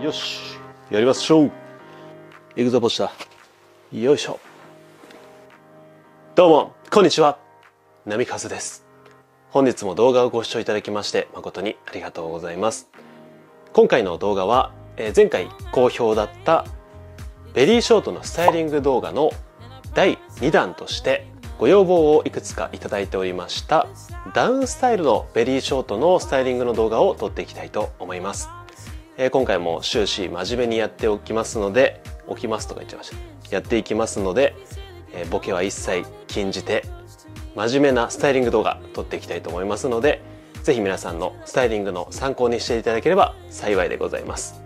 よし。やりましょう。いくぞポシタよいしょ。どうもこんにちは。波風です。本日も動画をご視聴いただきまして誠にありがとうございます。今回の動画は、えー前回好評だったベリーショートのスタイリング動画の第2弾としてご要望をいくつかいただいておりましたダウンスタイルのベリーショートのスタイリングの動画を撮っていきたいと思います、えー今回も終始真面目にやっておきますので起きますとか言っちゃいました。やっていきますので、えーボケは一切禁じて真面目なスタイリング動画撮っていきたいと思いますのでぜひ皆さんのスタイリングの参考にしていただければ幸いでございます、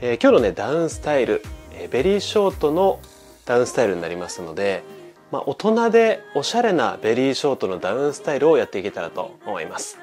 えー今日のねダウンスタイル、えベリーショートのダウンスタイルになりますので、まあ、大人でおしゃれなベリーショートのダウンスタイルをやっていけたらと思います。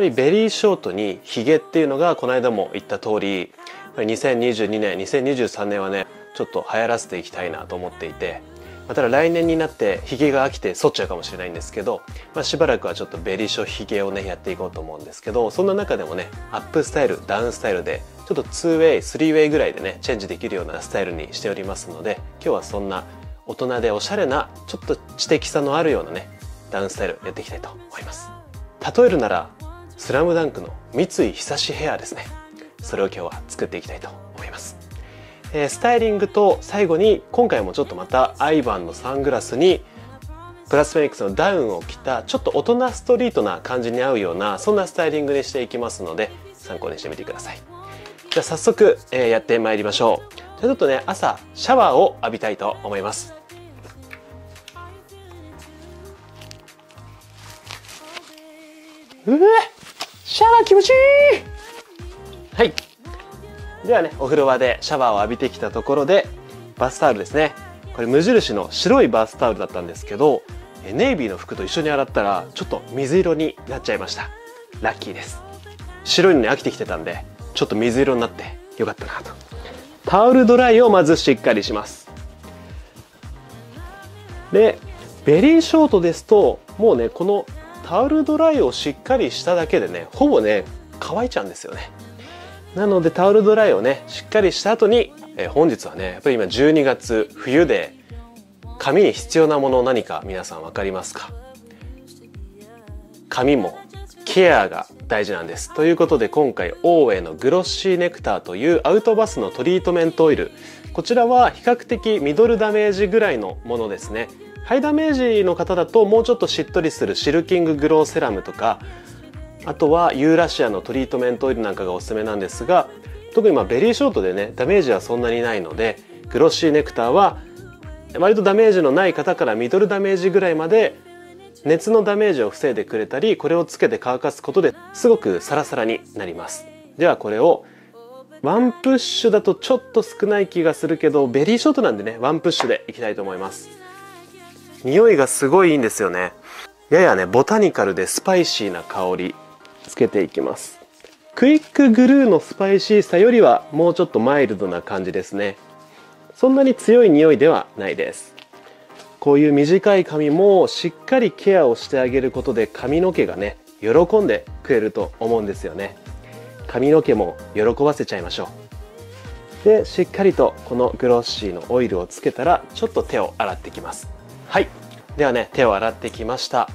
ぱりベリーショートにヒゲっていうのがこの間も言った通りやっぱり2022年2023年はねちょっと流行らせていきたいなと思っていてまただ来年になってヒゲが飽きて剃っちゃうかもしれないんですけど、まあ、しばらくはちょっとベリーショヒゲをねやっていこうと思うんですけどそんな中でもねアップスタイルダウンスタイルでちょっと 2way、3way ぐらいでねチェンジできるようなスタイルにしておりますので今日はそんな大人でおしゃれなちょっと知的さのあるようなねダウンスタイルやっていきたいと思います。例えるなら「スラムダンクの三井久志ヘアですね。それを今日は作っていきたいと思います。えースタイリングと最後に今回もちょっとまたアイバンのサングラスにプラスフェニックスのダウンを着たちょっと大人ストリートな感じに合うようなそんなスタイリングにしていきますので参考にしてみてください。じゃあ早速、えーやってまいりましょう。じゃあちょっとね朝シャワーを浴びたいと思います。うえシャワー気持ちいい。はい。ではねお風呂場でシャワーを浴びてきたところでバスタオルですね。これ無印の白いバスタオルだったんですけどネイビーの服と一緒に洗ったらちょっと水色になっちゃいました。ラッキーです。白いのに飽きてきてたんでちょっと水色になってよかったなと。タオルドライをまずしっかりします。でベリーショートですともうねこのタオルドライをしっかりしただけでねほぼね乾いちゃうんですよね。なのでタオルドライをねしっかりした後に、えー本日はねやっぱり今12月冬で髪に必要なもの何か皆さん分かりますか？髪もケアが大事なんです。ということで今回オーウェイのグロッシーネクターというアウトバスのトリートメントオイル。こちらは比較的ミドルダメージぐらいのものですね。ハイダメージの方だともうちょっとしっとりするシルキンググローセラムとかあとはユーラシアのトリートメントオイルなんかがおすすめなんですが特にまベリーショートでねダメージはそんなにないのでグロッシーネクターは割とダメージのない方からミドルダメージぐらいまで熱のダメージを防いでくれたりこれをつけて乾かすことですごくサラサラになります。ではこれをワンプッシュだとちょっと少ない気がするけどベリーショートなんでねワンプッシュでいきたいと思います。匂いがすごいいいんですよね。ややねボタニカルでスパイシーな香り。つけていきます。クイックグルーのスパイシーさよりはもうちょっとマイルドな感じですね。そんなに強い匂いではないです。こういう短い髪もしっかりケアをしてあげることで髪の毛がね喜んでくれると思うんですよね。髪の毛も喜ばせちゃいましょう。でしっかりとこのグロッシーのオイルをつけたらちょっと手を洗ってきます。はい。ではね手を洗ってきました。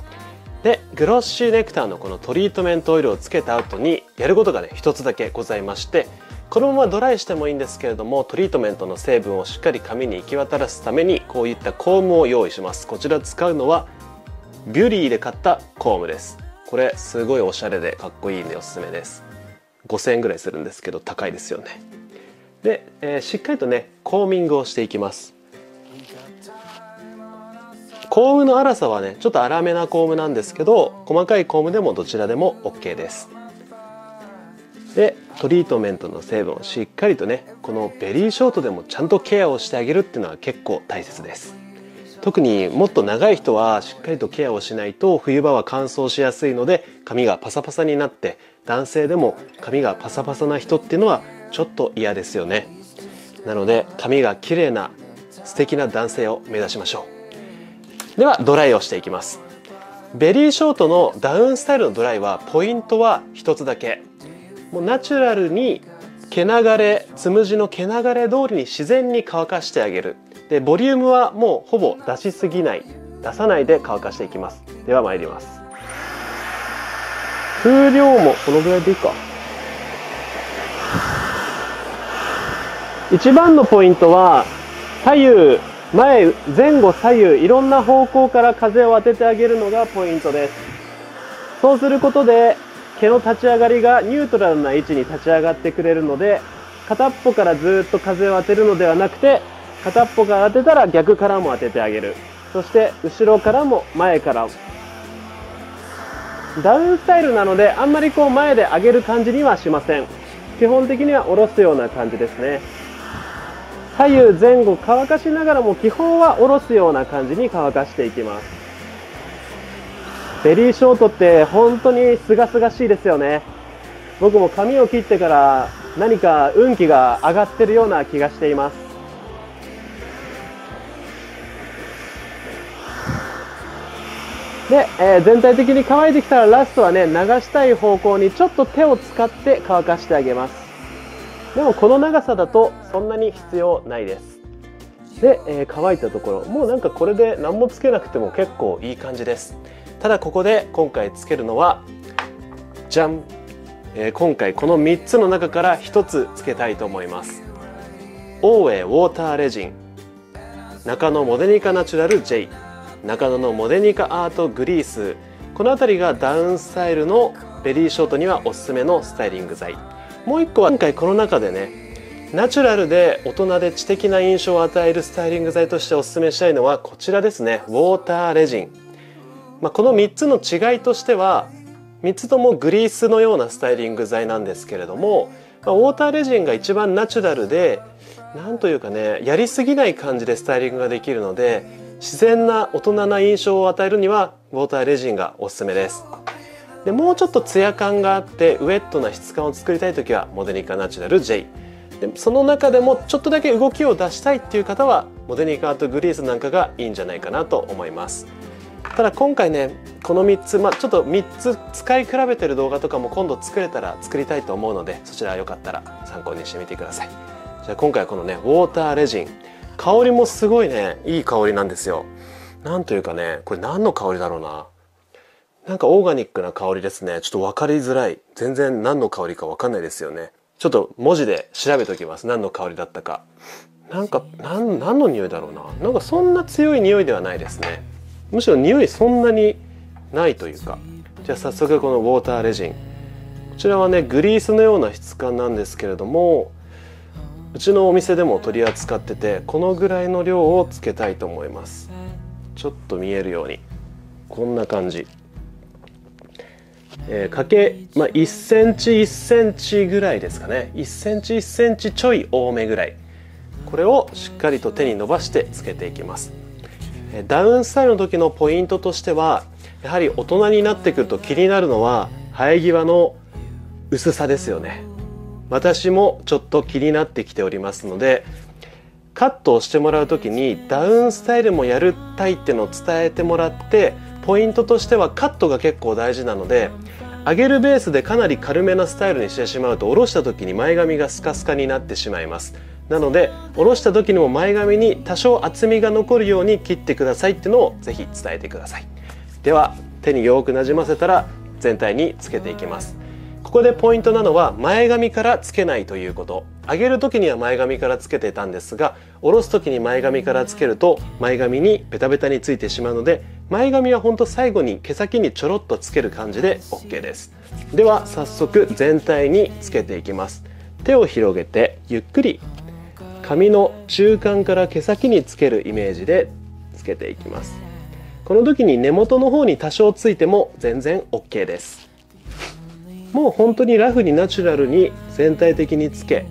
でグロッシーネクターのこのトリートメントオイルをつけた後にやることがね一つだけございましてこのままドライしてもいいんですけれどもトリートメントの成分をしっかり髪に行き渡らすためにこういったコームを用意します。こちら使うのはビュリーで買ったコームです。これすごいおしゃれでかっこいいんでおすすめです。5000円ぐらいするんですけど高いですよね。で、えーしっかりとねコーミングをしていきます。コームの粗さはねちょっと粗めなコームなんですけど細かいコームでもどちらでも OK です。でトリートメントの成分をしっかりとねこのベリーショートでもちゃんとケアをしてあげるっていうのは結構大切です。特にもっと長い人はしっかりとケアをしないと冬場は乾燥しやすいので髪がパサパサになって男性でも髪がパサパサな人っていうのはちょっと嫌ですよね。なので髪が綺麗な素敵な男性を目指しましょうではドライをしていきます。ベリーショートのダウンスタイルのドライはポイントは一つだけ。もうナチュラルに毛流れつむじの毛流れ通りに自然に乾かしてあげる。でボリュームはもうほぼ出しすぎない。出さないで乾かしていきます。では参ります。風量もこのぐらいでいいか。一番のポイントは左右前前後左右いろんな方向から風を当ててあげるのがポイントです。そうすることで毛の立ち上がりがニュートラルな位置に立ち上がってくれるので片っぽからずっと風を当てるのではなくて片っぽから当てたら逆からも当ててあげる。そして後ろからも前から。ダウンスタイルなのであんまりこう前で上げる感じにはしません。基本的には下ろすような感じですね。左右前後乾かしながらも基本は下ろすような感じに乾かしていきます。ベリーショートって本当に清々しいですよね。僕も髪を切ってから何か運気が上がってるような気がしています。で、えー、全体的に乾いてきたらラストはね流したい方向にちょっと手を使って乾かしてあげます。でもこの長さだとそんなに必要ないです。で、えー、乾いたところ。もうなんかこれで何もつけなくても結構いい感じです。ただここで今回つけるのはじゃん、えー、今回この3つの中から1つつけたいと思います。オーウェイウォーターレジン。中野モデニカナチュラル J 中野のモデニカアートグリース。この辺りがダウンスタイルのベリーショートにはおすすめのスタイリング剤。もう1個は今回この中でねナチュラルで大人で知的な印象を与えるスタイリング剤としておすすめしたいのはこちらですね。ウォーターレジン。まあ、この3つの違いとしては3つともグリースのようなスタイリング剤なんですけれども、まあ、ウォーターレジンが一番ナチュラルでなんというかねやりすぎない感じでスタイリングができるので自然な大人な印象を与えるにはウォーターレジンがおすすめです。でもうちょっとツヤ感があってウェットな質感を作りたい時はモデニカナチュラル J でその中でもちょっとだけ動きを出したいっていう方はモデニカアートグリースなんかがいいんじゃないかなと思います。ただ今回ねこの3つ、まあ、ちょっと3つ使い比べてる動画とかも今度作れたら作りたいと思うのでそちらよかったら参考にしてみてください。じゃあ今回はこのねウォーターレジン。香りもすごいねいい香りなんですよ。なんというかねこれ何の香りだろうな。なんかオーガニックな香りですね。ちょっと分かりづらい。全然何の香りか分かんないですよね。ちょっと文字で調べときます。何の香りだったか。なんか何何の匂いだろうな。なんかそんな強い匂いではないですね。むしろ匂いそんなにないというか。じゃあ早速このウォーターレジン。こちらはねグリースのような質感なんですけれどもうちのお店でも取り扱っててこのぐらいの量をつけたいと思います。ちょっと見えるように。こんな感じ。えー、かけ、まあ、1センチ1センチぐらいですかね。1センチ1センチちょい多めぐらい。これをしっかりと手に伸ばしてつけていきます。ダウンスタイルの時のポイントとしてはやはり大人になってくると気になるのは生え際の薄さですよね。私もちょっと気になってきておりますのでカットをしてもらう時にダウンスタイルもやるたいっていうのを伝えてもらってポイントとしてはカットが結構大事なので上げるベースでかなり軽めなスタイルにしてしまうと下ろした時に前髪がスカスカになってしまいます。なので下ろした時にも前髪に多少厚みが残るように切ってくださいっていうのをぜひ伝えてください。では手によくなじませたら全体につけていきます。ここでポイントなのは前髪からつけないということ。上げる時には前髪からつけてたんですが下ろす時に前髪からつけると前髪にベタベタについてしまうので前髪はほんと最後に毛先にちょろっとつける感じで OK です。では早速全体につけていきます。手を広げてゆっくり。髪の中間から毛先につけるイメージでつけていきます。この時に根元の方に多少ついても全然 OK です。もう本当にラフにナチュラルに全体的につけ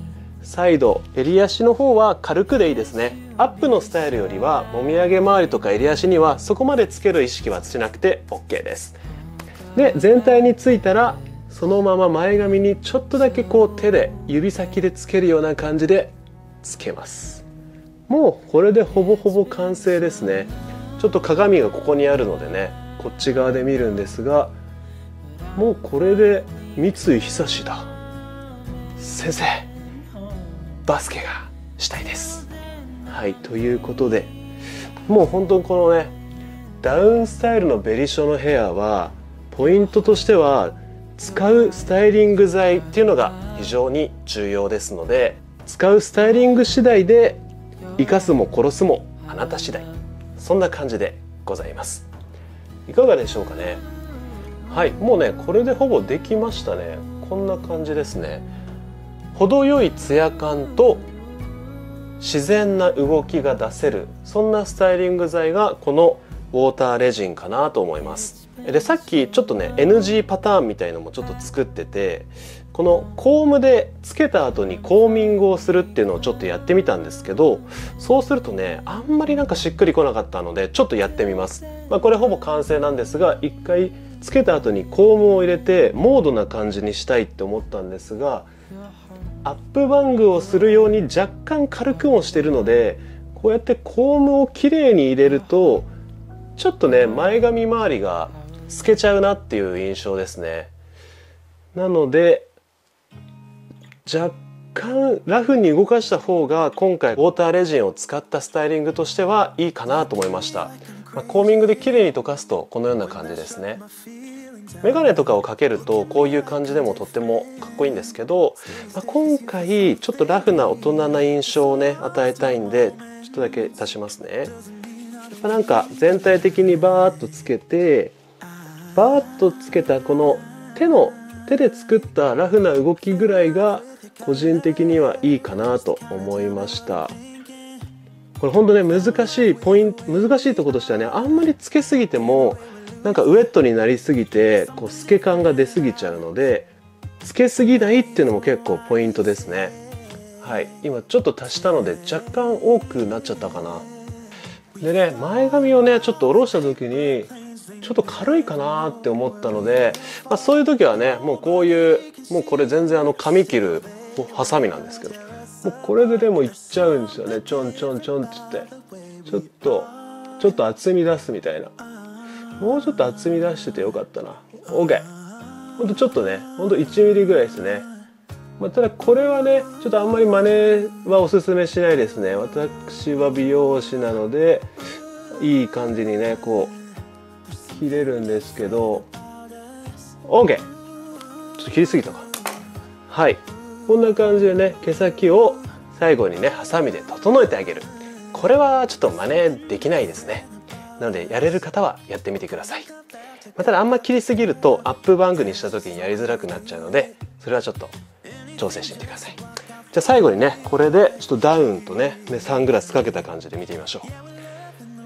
サイド襟足の方は軽くでいいですね。アップのスタイルよりはもみあげ周りとか襟足にはそこまでつける意識はしなくて OK です。で全体についたらそのまま前髪にちょっとだけこう手で指先でつけるような感じでつけます。もうこれでほぼほぼ完成ですね。ちょっと鏡がここにあるのでねこっち側で見るんですがもうこれで三井久志だ。先生。バスケがしたいです。はいということでもう本当にこのねダウンスタイルのベリショのヘアはポイントとしては使うスタイリング剤っていうのが非常に重要ですので使うスタイリング次第で生かすも殺すもあなた次第。そんな感じでございます。いかがでしょうかね。はいもうねこれでほぼできましたね。こんな感じですね。程よいツヤ感と自然な動きが出せるそんなスタイリング剤がこのウォーターレジンかなと思います。でさっきちょっとね NG パターンみたいのもちょっと作っててこのコームでつけた後にコーミングをするっていうのをちょっとやってみたんですけどそうするとねあんまりなんかしっくりこなかったのでちょっとやってみます、まあ、これほぼ完成なんですが一回つけた後にコームを入れてモードな感じにしたいって思ったんですがアップバングをするように若干軽くもしてるのでこうやってコームをきれいに入れるとちょっとね前髪周りが透けちゃうなっていう印象ですね。なので若干ラフに動かした方が今回ウォーターレジンを使ったスタイリングとしてはいいかなと思いました、まあ、コーミングで綺麗に溶かすとこのような感じですね。メガネとかをかけるとこういう感じでもとってもかっこいいんですけど、まあ、今回ちょっとラフな大人な印象をね与えたいんでちょっとだけ足しますね。なんか全体的にバーッとつけてバーッとつけたこの手の手で作ったラフな動きぐらいが個人的にはいいかなと思いました。これほんとね難しいポイント難しいところとしてはねあんまりつけすぎてもなんかウエットになりすぎてこう透け感が出すぎちゃうのでつけすぎないっていうのも結構ポイントですね。はい。今ちょっと足したので若干多くなっちゃったかな。でね前髪をねちょっと下ろした時にちょっと軽いかなって思ったので、まあ、そういう時はねもうこういうもうこれ全然あの髪切るハサミなんですけどもうこれででもいっちゃうんですよね。ちょんちょんちょんって言って。ちょっとちょっと厚み出すみたいな。もうちょっと厚み出しててよかったな。OK ほんとちょっとねほんと1ミリぐらいですね。まあ、ただこれはねちょっとあんまり真似はおすすめしないですね。私は美容師なのでいい感じにねこう切れるんですけど。OK ちょっと切りすぎたか。はい。こんな感じでね毛先を最後にねハサミで整えてあげる。これはちょっと真似できないですね。なのでやれる方はやってみてください、まあ、ただあんま切りすぎるとアップバングにした時にやりづらくなっちゃうのでそれはちょっと調整してみてください。じゃあ最後にねこれでちょっとダウンとねサングラスかけた感じで見てみましょう。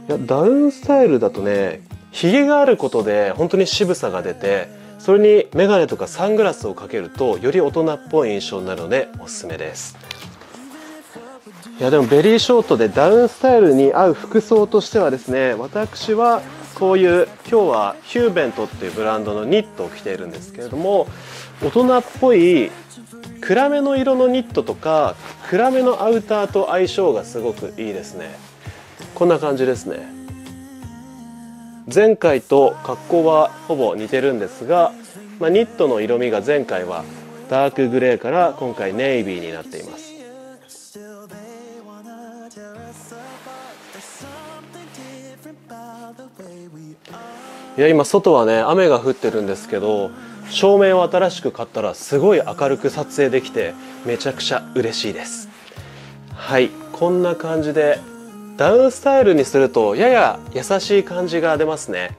いやダウンスタイルだとねヒゲがあることで本当に渋さが出てそれにメガネとかサングラスをかけるとより大人っぽい印象になるのでおすすめです。いやでもベリーショートでダウンスタイルに合う服装としてはですね私はこういう今日はヒューベントっていうブランドのニットを着ているんですけれども大人っぽい暗めの色のニットとか暗めのアウターと相性がすごくいいですね。こんな感じですね。前回と格好はほぼ似てるんですが、まあ、ニットの色味が前回はダークグレーから今回ネイビーになっています。いや今外はね雨が降ってるんですけど照明を新しく買ったらすごい明るく撮影できてめちゃくちゃ嬉しいです。はいこんな感じでダウンスタイルにするとやや優しい感じが出ますね。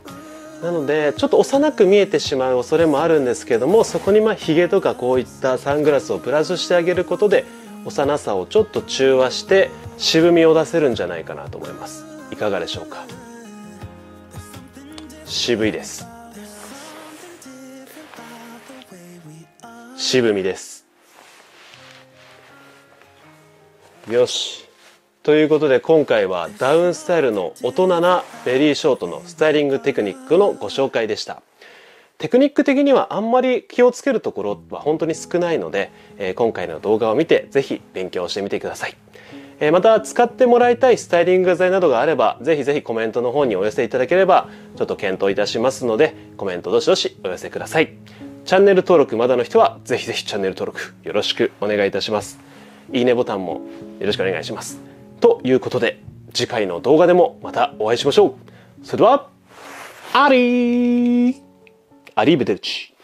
なのでちょっと幼く見えてしまう恐れもあるんですけどもそこにまあヒゲとかこういったサングラスをプラスしてあげることで幼さをちょっと中和して渋みを出せるんじゃないかなと思います。いかがでしょうか？渋いです。渋みです。よし。ということで今回はダウンスタイルの大人なベリーショートのスタイリングテクニックのご紹介でした。テクニック的にはあんまり気をつけるところは本当に少ないので、え、今回の動画を見てぜひ勉強してみてください。えまた使ってもらいたいスタイリング剤などがあればぜひぜひコメントの方にお寄せいただければちょっと検討いたしますのでコメントどしどしお寄せください。チャンネル登録まだの人はぜひぜひチャンネル登録よろしくお願いいたします。いいねボタンもよろしくお願いします。ということで次回の動画でもまたお会いしましょう。それではアリー。アリーベデルチ。